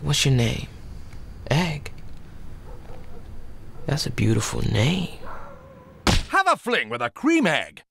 What's your name? Egg. That's a beautiful name. Have a fling with a cream egg.